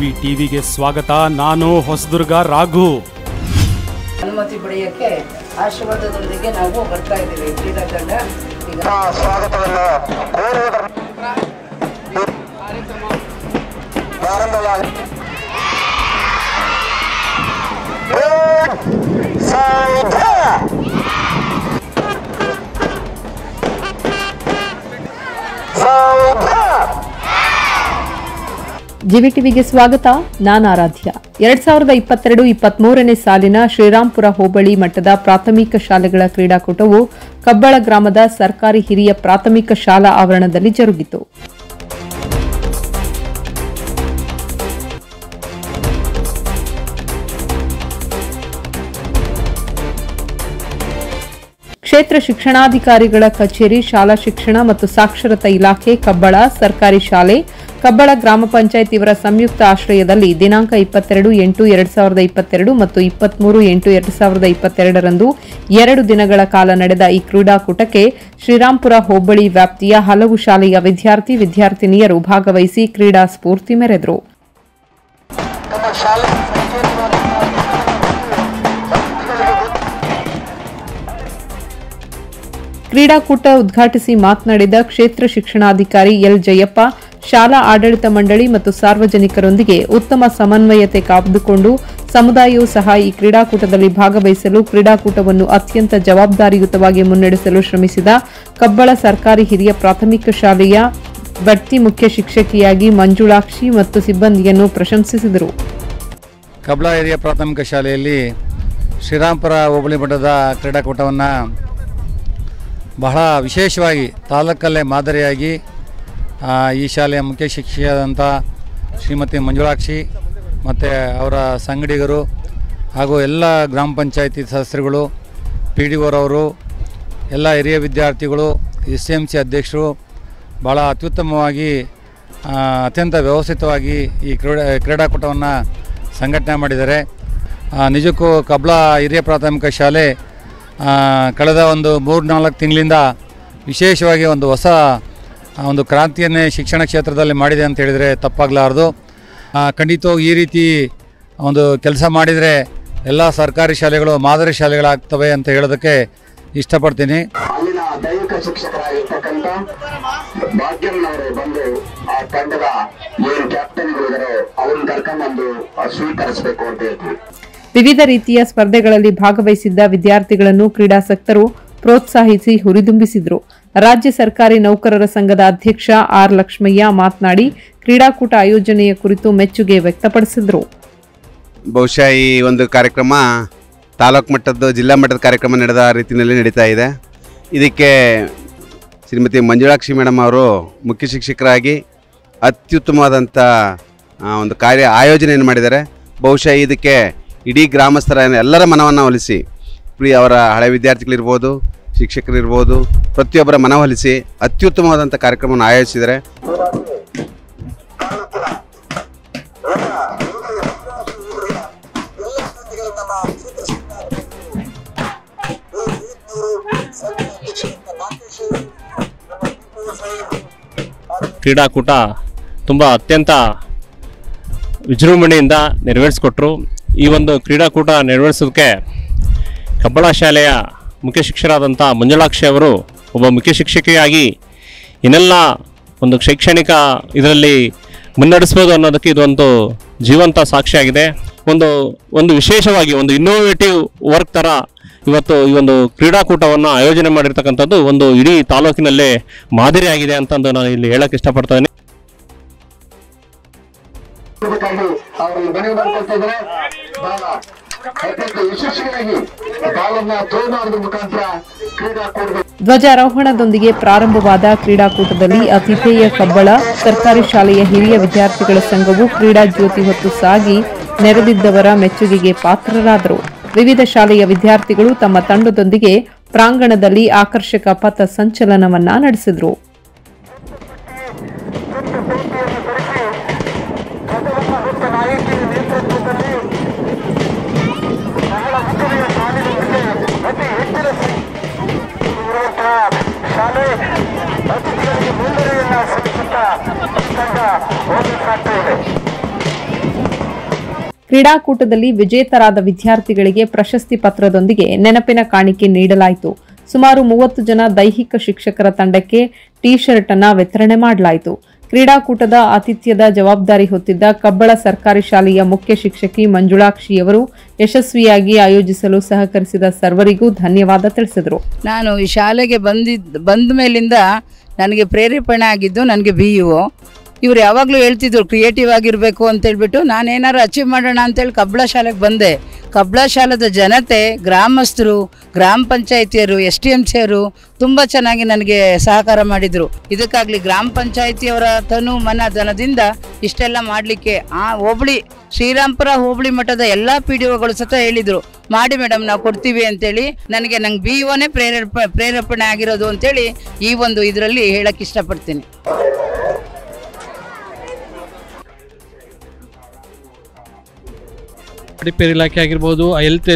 V ಟಿವಿಗೆ ಸ್ವಾಗತ. ನಾನು ಹೊಸದುರ್ಗ ರಾಘು. ಅನುಮತಿ ಪಡೆಯಕ್ಕೆ ಆಶೀರ್ವಾದದೊಂದಿಗೆ ನಾವು ಬರ್ತಾ ಇದ್ದೀವಿ. ಕ್ರೀಡಾ ತಂಡ ಈಗ ಸ್ವಾಗತವನ್ನು ಕೋರುವುದರ ಪ್ರಾರಂಭವಾಗಿ. ಜಿವಿಟಿವಿಗೆ ಸ್ವಾಗತ. ನಾನು ಆರಾಧ್ಯ. ಎರಡ್ ಸಾವಿರದ ಇಪ್ಪತ್ತೆರಡು ಇಪ್ಪತ್ಮೂರನೇ ಸಾಲಿನ ಶ್ರೀರಾಂಪುರ ಹೋಬಳಿ ಮಟ್ಟದ ಪ್ರಾಥಮಿಕ ಶಾಲೆಗಳ ಕ್ರೀಡಾಕೂಟವು ಕಬ್ಬಳ ಗ್ರಾಮದ ಸರ್ಕಾರಿ ಹಿರಿಯ ಪ್ರಾಥಮಿಕ ಶಾಲಾ ಆವರಣದಲ್ಲಿ ಜರುಗಿತು. ಕ್ಷೇತ್ರ ಶಿಕ್ಷಣಾಧಿಕಾರಿಗಳ ಕಚೇರಿ, ಶಾಲಾ ಶಿಕ್ಷಣ ಮತ್ತು ಸಾಕ್ಷರತಾ ಇಲಾಖೆ, ಕಬ್ಬಳ ಸರ್ಕಾರಿ ಶಾಲೆ ಕಬ್ಬಳ ಗ್ರಾಮ ಪಂಚಾಯತ್ ಇವರ ಸಂಯುಕ್ತ ಆಶ್ರಯದಲ್ಲಿ ದಿನಾಂಕ ಇಪ್ಪತ್ತೆರಡು, ಎಂಟು, ಎರಡ್ ಸಾವಿರದ ಇಪ್ಪತ್ತೆರಡು ಮತ್ತು ಇಪ್ಪತ್ಮೂರು, ಎಂಟು, ಎರಡು ಸಾವಿರದ ಇಪ್ಪತ್ತೆರಡರಂದು ಎರಡು ದಿನಗಳ ಕಾಲ ನಡೆದ ಈ ಕ್ರೀಡಾಕೂಟಕ್ಕೆ ಶ್ರೀರಾಂಪುರ ಹೋಬಳಿ ವ್ಯಾಪ್ತಿಯ ಹಲವು ಶಾಲೆಯ ವಿದ್ಯಾರ್ಥಿ, ವಿದ್ಯಾರ್ಥಿನಿಯರು ಭಾಗವಹಿಸಿ ಕ್ರೀಡಾ ಸ್ಫೂರ್ತಿ ಮೆರೆದರು. ಕ್ರೀಡಾಕೂಟ ಉದ್ಘಾಟಿಸಿ ಮಾತನಾಡಿದ ಕ್ಷೇತ್ರ ಶಿಕ್ಷಣಾಧಿಕಾರಿ ಎಲ್ ಜಯಪ್ಪ ಶಾಲಾ ಆಡಳಿತ ಮಂಡಳಿ ಮತ್ತು ಸಾರ್ವಜನಿಕರೊಂದಿಗೆ ಉತ್ತಮ ಸಮನ್ವಯತೆ ಕಾಯ್ದುಕೊಂಡು ಸಮುದಾಯವೂ ಸಹ ಈ ಕ್ರೀಡಾಕೂಟದಲ್ಲಿ ಭಾಗವಹಿಸಲು ಕ್ರೀಡಾಕೂಟವನ್ನು ಅತ್ಯಂತ ಜವಾಬ್ದಾರಿಯುತವಾಗಿ ಮುನ್ನಡೆಸಲು ಶ್ರಮಿಸಿದ ಕಬ್ಬಳ ಸರ್ಕಾರಿ ಹಿರಿಯ ಪ್ರಾಥಮಿಕ ಶಾಲೆಯ ಬಡ್ತಿ ಮುಖ್ಯ ಶಿಕ್ಷಕಿಯಾಗಿ ಮಂಜುಳಾಕ್ಷಿ ಮತ್ತು ಸಿಬ್ಬಂದಿಯನ್ನು ಪ್ರಶಂಸಿಸಿದರು. ಕಬ್ಬಳ ಹಿರಿಯ ಪ್ರಾಥಮಿಕ ಶಾಲೆಯಲ್ಲಿ ಶ್ರೀರಾಂಪುರ ಹೋಬಳಿ ಮಠದ ಕ್ರೀಡಾಕೂಟವನ್ನು ಬಹಳ ವಿಶೇಷವಾಗಿ ತಾಲೂಕಲ್ಲೇ ಮಾದರಿಯಾಗಿ ಈ ಶಾಲೆಯ ಮುಖ್ಯ ಶಿಕ್ಷಕಿಯಾದಂಥ ಶ್ರೀಮತಿ ಮಂಜುಳಾಕ್ಷಿ ಮತ್ತು ಅವರ ಸಂಗಡಿಗರು ಹಾಗೂ ಎಲ್ಲ ಗ್ರಾಮ ಪಂಚಾಯತಿ ಸದಸ್ಯರುಗಳು, ಪಿ ಡಿ ಓರವರು, ಎಲ್ಲ ಹಿರಿಯ ವಿದ್ಯಾರ್ಥಿಗಳು, ಎಸ್ ಎಂ ಸಿ ಅಧ್ಯಕ್ಷರು ಭಾಳ ಅತ್ಯುತ್ತಮವಾಗಿ ಅತ್ಯಂತ ವ್ಯವಸ್ಥಿತವಾಗಿ ಈ ಕ್ರೀಡಾ, ಕ್ರೀಡಾಕೂಟವನ್ನು ಸಂಘಟನೆ ಮಾಡಿದ್ದಾರೆ. ನಿಜಕ್ಕೂ ಕಬ್ಲ ಹಿರಿಯ ಪ್ರಾಥಮಿಕ ಶಾಲೆ ಕಳೆದ ಒಂದು ಮೂರು ನಾಲ್ಕು ತಿಂಗಳಿಂದ ವಿಶೇಷವಾಗಿ ಒಂದು ಹೊಸ ಆ, ಒಂದು ಕ್ರಾಂತಿಯನ್ನೇ ಶಿಕ್ಷಣ ಕ್ಷೇತ್ರದಲ್ಲಿ ಮಾಡಿದೆ ಅಂತ ಹೇಳಿದರೆ ತಪ್ಪಾಗಲಾರದು. ಆ, ಖಂಡಿತವಾಗಿ ಈ ರೀತಿ ಒಂದು ಕೆಲಸ ಮಾಡಿದರೆ ಎಲ್ಲ ಸರ್ಕಾರಿ ಶಾಲೆಗಳು ಮಾದರಿ ಶಾಲೆಗಳಾಗ್ತವೆ ಅಂತ ಹೇಳೋದಕ್ಕೆ ಇಷ್ಟಪಡ್ತೀನಿ. ಅಲ್ಲಿನ ದೈಹಿಕ ಶಿಕ್ಷಕರಾಗಿರ್ತಕ್ಕಂಥ ಬಂದು ಆ ತಂಡದ ಏನು ಕ್ಯಾಪ್ಟನ್ಗಳಿದ್ದಾರೆ ಅವ್ರನ್ನ ಕರ್ಕೊಂಡ್ಬಂದು ಆ, ಸ್ವೀಕರಿಸ್ಬೇಕು ಅಂತ ಹೇಳ್ತೀವಿ. ವಿವಿಧ ರೀತಿಯ ಸ್ಪರ್ಧೆಗಳಲ್ಲಿ ಭಾಗವಹಿಸಿದ್ದ ವಿದ್ಯಾರ್ಥಿಗಳನ್ನು ಕ್ರೀಡಾಸಕ್ತರು ಪ್ರೋತ್ಸಾಹಿಸಿ ಹುರಿದುಂಬಿಸಿದರು. ರಾಜ್ಯ ಸರ್ಕಾರಿ ನೌಕರರ ಸಂಘದ ಅಧ್ಯಕ್ಷ ಆರ್ ಲಕ್ಷ್ಮಯ್ಯ ಮಾತನಾಡಿ, ಕ್ರೀಡಾಕೂಟ ಆಯೋಜನೆಯ ಕುರಿತು ಮೆಚ್ಚುಗೆ ವ್ಯಕ್ತಪಡಿಸಿದರು. ಬಹುಶಃ ಈ ಒಂದು ಕಾರ್ಯಕ್ರಮ ತಾಲೂಕು ಮಟ್ಟದ್ದು, ಜಿಲ್ಲಾ ಮಟ್ಟದ ಕಾರ್ಯಕ್ರಮ ನಡೆದ ರೀತಿಯಲ್ಲಿ ನಡೀತಾ ಇದೆ. ಇದಕ್ಕೆ ಶ್ರೀಮತಿ ಮಂಜುಳಾಕ್ಷಿ ಮೇಡಮ್ ಅವರು ಮುಖ್ಯ ಶಿಕ್ಷಕರಾಗಿ ಅತ್ಯುತ್ತಮವಾದಂಥ ಒಂದು ಕಾರ್ಯ ಆಯೋಜನೆಯನ್ನು ಮಾಡಿದ್ದಾರೆ. ಬಹುಶಃ ಇದಕ್ಕೆ ಇಡೀ ಗ್ರಾಮಸ್ಥರ ಎಲ್ಲರ ಮನವನ್ನು ಒಲಿಸಿ ಪ್ರಿ ಅವರ ಹಳೆ ವಿದ್ಯಾರ್ಥಿಗಳಿರ್ಬೋದು ಶಿಕ್ಷಕರಿರ್ಬೋದು, ಪ್ರತಿಯೊಬ್ಬರ ಮನವೊಲಿಸಿ ಅತ್ಯುತ್ತಮವಾದಂಥ ಕಾರ್ಯಕ್ರಮವನ್ನು ಆಯೋಜಿಸಿದರೆ ಕ್ರೀಡಾಕೂಟ ತುಂಬ ಅತ್ಯಂತ ವಿಜೃಂಭಣೆಯಿಂದ ನೆರವೇರಿಸಿಕೊಟ್ರು. ಈ ಒಂದು ಕ್ರೀಡಾಕೂಟ ನೆರವೇರಿಸೋದಕ್ಕೆ ಕಬ್ಬಳ ಶಾಲೆಯ ಮುಖ್ಯ ಶಿಕ್ಷಕರಾದಂಥ ಮಂಜುಳಾಕ್ಷಿ ಅವರು ಒಬ್ಬ ಮುಖ್ಯ ಶಿಕ್ಷಕಿಯಾಗಿ ಏನೆಲ್ಲ ಒಂದು ಶೈಕ್ಷಣಿಕ ಇದರಲ್ಲಿ ಮುನ್ನಡೆಸ್ಬೋದು ಅನ್ನೋದಕ್ಕೆ ಇದೊಂದು ಜೀವಂತ ಸಾಕ್ಷಿಯಾಗಿದೆ. ಒಂದು ಒಂದು ವಿಶೇಷವಾಗಿ ಒಂದು ಇನ್ನೋವೇಟಿವ್ ವರ್ಕ್ ಥರ ಇವತ್ತು ಈ ಒಂದು ಕ್ರೀಡಾಕೂಟವನ್ನು ಆಯೋಜನೆ ಮಾಡಿರ್ತಕ್ಕಂಥದ್ದು ಒಂದು ಇಡೀ ತಾಲೂಕಿನಲ್ಲೇ ಮಾದರಿಯಾಗಿದೆ ಅಂತಂದು ನಾನು ಇಲ್ಲಿ ಹೇಳಕ್ಕೆ ಇಷ್ಟಪಡ್ತೇನೆ ಧ್ವಜಾರೋಹಣದೊಂದಿಗೆ ಪ್ರಾರಂಭವಾದ ಕ್ರೀಡಾಕೂಟದಲ್ಲಿ ಅತಿಥೇಯ ಕಬ್ಬಳ ಸರ್ಕಾರಿ ಶಾಲೆಯ ಹಿರಿಯ ವಿದ್ಯಾರ್ಥಿಗಳ ಸಂಘವು ಕ್ರೀಡಾ ಜ್ಯೋತಿ ಹೊತ್ತು ಸಾಗಿ ನೆರೆದಿದ್ದವರ ಮೆಚ್ಚುಗೆಗೆ ಪಾತ್ರರಾದರು ವಿವಿಧ ಶಾಲೆಯ ವಿದ್ಯಾರ್ಥಿಗಳು ತಮ್ಮ ತಂಡದೊಂದಿಗೆ ಪ್ರಾಂಗಣದಲ್ಲಿ ಆಕರ್ಷಕ ಪಥ ಸಂಚಲನವನ್ನ ನಡೆಸಿದರು ಶಾಲೆ ಅತಿಥಿಗಳಿಗೆ ಸಲ್ಲಿಸುತ್ತಾ ತಂಡ ಕ್ರೀಡಾಕೂಟದಲ್ಲಿ ವಿಜೇತರಾದ ವಿದ್ಯಾರ್ಥಿಗಳಿಗೆ ಪ್ರಶಸ್ತಿ ಪತ್ರದೊಂದಿಗೆ ನೆನಪಿನ ಕಾಣಿಕೆ ನೀಡಲಾಯಿತು. ಸುಮಾರು ಮೂವತ್ತು ಜನ ದೈಹಿಕ ಶಿಕ್ಷಕರ ತಂಡಕ್ಕೆ ಟಿ ಶರ್ಟ್ ಅನ್ನ ವಿತರಣೆ ಮಾಡಲಾಯಿತು. ಕ್ರೀಡಾಕೂಟದ ಆತಿಥ್ಯದ ಜವಾಬ್ದಾರಿ ಹೊತ್ತಿದ್ದ ಕಬ್ಬಳ ಸರ್ಕಾರಿ ಶಾಲೆಯ ಮುಖ್ಯ ಶಿಕ್ಷಕಿ ಮಂಜುಳಾಕ್ಷಿಯವರು ಯಶಸ್ವಿಯಾಗಿ ಆಯೋಜಿಸಲು ಸಹಕರಿಸಿದ ಸರ್ವರಿಗೂ ಧನ್ಯವಾದ ತಿಳಿಸಿದರು. ನಾನು ಈ ಶಾಲೆಗೆ ಬಂದಿದ್ದ ಬಂದ ಮೇಲಿಂದ ನನಗೆ ಪ್ರೇರೇಪಣೆ ಆಗಿದ್ದು ನನಗೆ ಬಿ ಇವ್ರು ಯಾವಾಗಲೂ ಹೇಳ್ತಿದ್ರು ಕ್ರಿಯೇಟಿವ್ ಆಗಿರಬೇಕು ಅಂತೇಳ್ಬಿಟ್ಟು ನಾನೇನಾರು ಅಚೀವ್ ಮಾಡೋಣ ಅಂತೇಳಿ ಕಬ್ಬಳ ಶಾಲೆಗೆ ಬಂದೆ. ಕಬ್ಬಳ ಶಾಲದ ಜನತೆ, ಗ್ರಾಮಸ್ಥರು, ಗ್ರಾಮ ಪಂಚಾಯಿತಿಯರು, ಎಸ್ ಟಿ ಎಂ ಸಿಯವರು ತುಂಬ ಚೆನ್ನಾಗಿ ನನಗೆ ಸಹಕಾರ ಮಾಡಿದರು. ಇದಕ್ಕಾಗಲಿ ಗ್ರಾಮ ಪಂಚಾಯಿತಿಯವರ ತನು ಮನ ಧನದಿಂದ ಇಷ್ಟೆಲ್ಲ ಮಾಡಲಿಕ್ಕೆ ಆ ಹೋಬಳಿ ಶ್ರೀರಾಮ್ಪುರ ಹೋಬಳಿ ಮಠದ ಎಲ್ಲ ಪಿ ಡಿ ಒಗಳು ಸತ ಹೇಳಿದರು. ಮಾಡಿ ಮೇಡಮ್ ನಾವು ಕೊಡ್ತೀವಿ ಅಂತೇಳಿ ನನಗೆ ನಂಗೆ ಬಿ ಒನೇ ಪ್ರೇರೇಪ, ಪ್ರೇರೇಪಣೆ ಆಗಿರೋದು ಅಂತೇಳಿ ಈ ಒಂದು ಇದರಲ್ಲಿ ಹೇಳಕ್ಕೆ ಇಷ್ಟಪಡ್ತೀನಿ. ರಿಪೇರ್ ಇಲಾಖೆ ಆಗಿರ್ಬೋದು ಹೆಲ್ತ್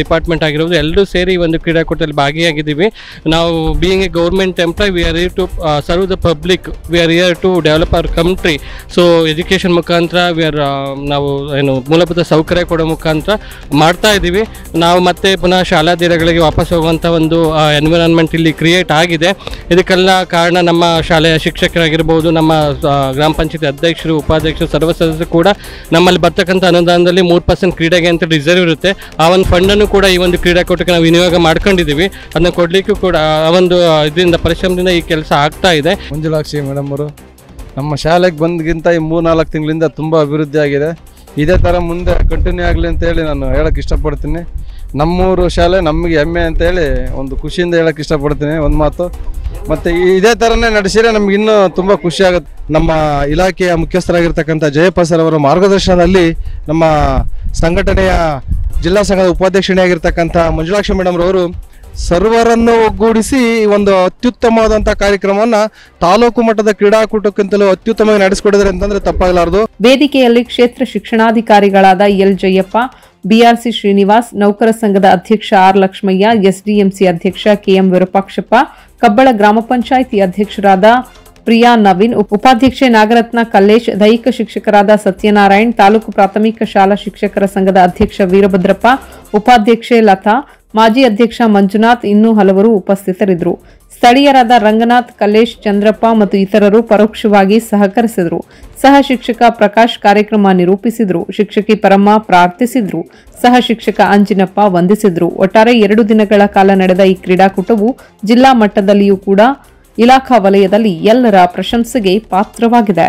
ಡಿಪಾರ್ಟ್ಮೆಂಟ್ ಆಗಿರ್ಬೋದು, ಎಲ್ಲರೂ ಸೇರಿ ಒಂದು ಕ್ರೀಡಾಕೂಟದಲ್ಲಿ ಭಾಗಿಯಾಗಿದ್ದೀವಿ. ನಾವು being a government employee we are here to serve the public we are here to develop our country so education ಮುಖಾಂತರ ವಿ ಆರ್ ನಾವು ಏನು ಮೂಲಭೂತ ಸೌಕರ್ಯ ಕೊಡೋ ಮುಖಾಂತರ ಮಾಡ್ತಾ ಇದ್ದೀವಿ. ನಾವು ಮತ್ತೆ ಪುನಃ ಶಾಲಾ ದಿನಗಳಿಗೆ ವಾಪಸ್ ಹೋಗುವಂಥ ಒಂದು ಎನ್ವಿರಾನ್ಮೆಂಟ್ ಇಲ್ಲಿ ಕ್ರಿಯೇಟ್ ಆಗಿದೆ. ಇದಕ್ಕೆಲ್ಲ ಕಾರಣ ನಮ್ಮ ಶಾಲೆಯ ಶಿಕ್ಷಕರಾಗಿರ್ಬೋದು, ನಮ್ಮ ಗ್ರಾಮ ಪಂಚಾಯತಿ ಅಧ್ಯಕ್ಷರು, ಉಪಾಧ್ಯಕ್ಷರು, ಸರ್ವ ಸದಸ್ಯರು ಕೂಡ ನಮ್ಮಲ್ಲಿ ಬರ್ತಕ್ಕಂಥ ಅನುದಾನದಲ್ಲಿ ಮೂರು ಪರ್ಸೆಂಟ್ ಕ್ರೀಡೆಗೆ ಅಂತ ರಿಸರ್ವ್ ಇರುತ್ತೆ. ಆ ಒಂದು ಫಂಡನ್ನು ಕೂಡ ಈ ಒಂದು ಕ್ರೀಡಾಕೂಟಕ್ಕೆ ನಾವು ವಿನಿಯೋಗ ಮಾಡ್ಕೊಂಡಿದ್ದೀವಿ. ಅದನ್ನ ಕೊಡಲಿಕ್ಕೂ ಕೂಡ ಆ ಒಂದು ಇದರಿಂದ ಪರಿಶ್ರಮದಿಂದ ಈ ಕೆಲಸ ಆಗ್ತಾ ಇದೆ. ಮಂಜುಲಾಕ್ಷಿ ಮೇಡಮ್ ಅವರು, ನಮ್ಮ ಶಾಲೆಗೆ ಬಂದಗಿಂತ ಈ ಮೂರು ನಾಲ್ಕು ತಿಂಗಳಿಂದ ತುಂಬ ಅಭಿವೃದ್ಧಿ ಆಗಿದೆ. ಇದೇ ಥರ ಮುಂದೆ ಕಂಟಿನ್ಯೂ ಆಗಲಿ ಅಂತ ಹೇಳಿ ನಾನು ಹೇಳಕ್ಕೆ ಇಷ್ಟಪಡ್ತೀನಿ. ನಮ್ಮೂರು ಶಾಲೆ ನಮಗೆ ಹೆಮ್ಮೆ ಅಂತೇಳಿ ಒಂದು ಖುಷಿಯಿಂದ ಹೇಳಕ್ಕೆ ಇಷ್ಟಪಡ್ತೀನಿ ಒಂದು ಮಾತು. ಮತ್ತು ಇದೇ ಥರನೇ ನಡೆಸಿದ್ರೆ ನಮ್ಗೆ ಇನ್ನೂ ತುಂಬ ಖುಷಿ ಆಗುತ್ತೆ. ನಮ್ಮ ಇಲಾಖೆಯ ಮುಖ್ಯಸ್ಥರಾಗಿರ್ತಕ್ಕಂಥ ಜಯಪ್ಪ ಸರ್ ಅವರ ಮಾರ್ಗದರ್ಶನದಲ್ಲಿ ನಮ್ಮ ಸಂಘಟನೆಯ ಜಿಲ್ಲಾ ಸಂಘದ ಉಪಾಧ್ಯಕ್ಷಣೆಯಾಗಿರ್ತಕ್ಕಂಥ ಮಂಜುಳಾಕ್ಷಿ ಮೇಡಮ್ ರವರು ಸರ್ವರನ್ನು ಒಗ್ಗೂಡಿಸಿ ಒಂದು ಅತ್ಯುತ್ತಮವಾದಂಥ ಕಾರ್ಯಕ್ರಮವನ್ನು ತಾಲೂಕು ಮಟ್ಟದ ಕ್ರೀಡಾಕೂಟಕ್ಕಿಂತಲೂ ಅತ್ಯುತ್ತಮವಾಗಿ ನಡೆಸಿಕೊಡಿದ್ರೆ ಅಂತಂದ್ರೆ ತಪ್ಪಾಗಲಾರದು. ವೇದಿಕೆಯಲ್ಲಿ ಕ್ಷೇತ್ರ ಶಿಕ್ಷಣಾಧಿಕಾರಿಗಳಾದ ಎಲ್ ಜಯಪ್ಪ ಬಿಆರ್ಸಿ ಶ್ರೀನಿವಾಸ್, ನೌಕರ ಸಂಘದ ಅಧ್ಯಕ್ಷ ಆರ್ ಲಕ್ಷ್ಮಯ್ಯ, ಎಸ್ಡಿಎಂಸಿ ಅಧ್ಯಕ್ಷ ಕೆಎಂ ವಿರೂಪಾಕ್ಷಪ್ಪ, ಕಬ್ಬಳ ಗ್ರಾಮ ಪಂಚಾಯಿತಿ ಅಧ್ಯಕ್ಷರಾದ ಪ್ರಿಯಾ ನವೀನ್, ಉಪ- ಉಪಾಧ್ಯಕ್ಷೆ ನಾಗರತ್ನ ಕಲ್ಲೇಶ್, ದೈಹಿಕ ಶಿಕ್ಷಕರಾದ ಸತ್ಯನಾರಾಯಣ್, ತಾಲೂಕು ಪ್ರಾಥಮಿಕ ಶಾಲಾ ಶಿಕ್ಷಕರ ಸಂಘದ ಅಧ್ಯಕ್ಷ ವೀರಭದ್ರಪ್ಪ, ಉಪಾಧ್ಯಕ್ಷೆ ಲತಾ ಮಾಜಿ ಅಧ್ಯಕ್ಷ ಮಂಜುನಾಥ್ ಇನ್ನೂ ಹಲವರು ಉಪಸ್ಥಿತರಿದ್ದರು. ಸ್ಥಳೀಯರಾದ ರಂಗನಾಥ್, ಕಲ್ಲೇಶ್, ಚಂದ್ರಪ್ಪ ಮತ್ತು ಇತರರು ಪರೋಕ್ಷವಾಗಿ ಸಹಕರಿಸಿದರು. ಸಹ ಶಿಕ್ಷಕ ಪ್ರಕಾಶ್ ಕಾರ್ಯಕ್ರಮ ನಿರೂಪಿಸಿದರು. ಶಿಕ್ಷಕಿ ಪರಮ್ಮ ಪ್ರಾರ್ಥಿಸಿದ್ರು. ಸಹ ಶಿಕ್ಷಕ ಅಂಜಿನಪ್ಪ ವಂದಿಸಿದರು. ಒಟ್ಟಾರೆ ಎರಡು ದಿನಗಳ ಕಾಲ ನಡೆದ ಈ ಕ್ರೀಡಾಕೂಟವು ಜಿಲ್ಲಾ ಮಟ್ಟದಲ್ಲಿಯೂ ಕೂಡ ಇಲಾಖಾ ವಲಯದಲ್ಲಿ ಎಲ್ಲರ ಪ್ರಶಂಸೆಗೆ ಪಾತ್ರವಾಗಿದೆ.